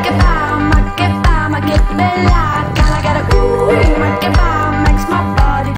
Goodbye, goodbye, goodbye, goodbye.